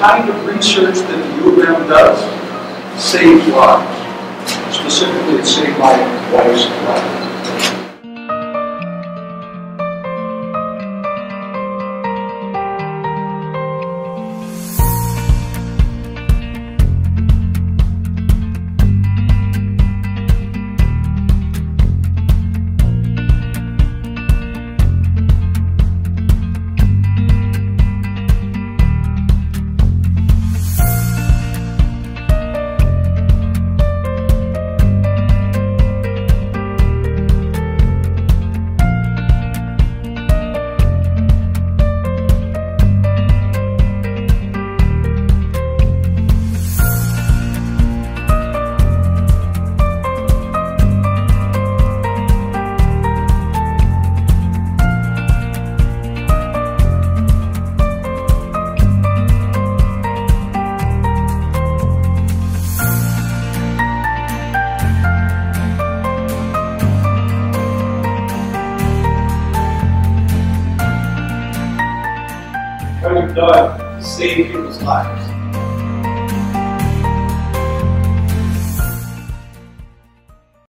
Kind of research that the U of M does save lives? Specifically, it saved my wife's life. trajetória sempre nos lares.